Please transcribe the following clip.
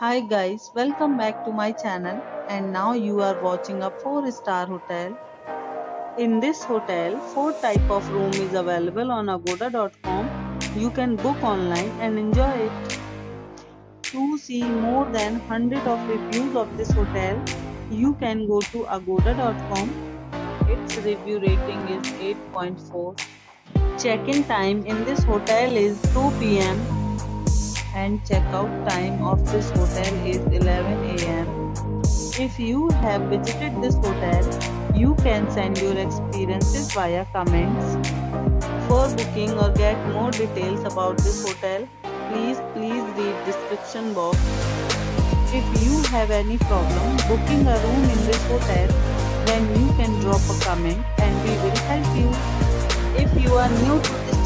Hi guys, welcome back to my channel and now you are watching a 4 star hotel. In this hotel, 4 type of room is available on agoda.com. You can book online and enjoy it. To see more than 100 of reviews of this hotel, you can go to agoda.com. Its review rating is 8.4. Check-in time in this hotel is 2 p.m and checkout time of this hotel is 11 am. If you have visited this hotel, you can send your experiences via comments. For booking or get more details about this hotel, please please read description box. If you have any problem booking a room in this hotel, then you can drop a comment and we will help you. If you are new to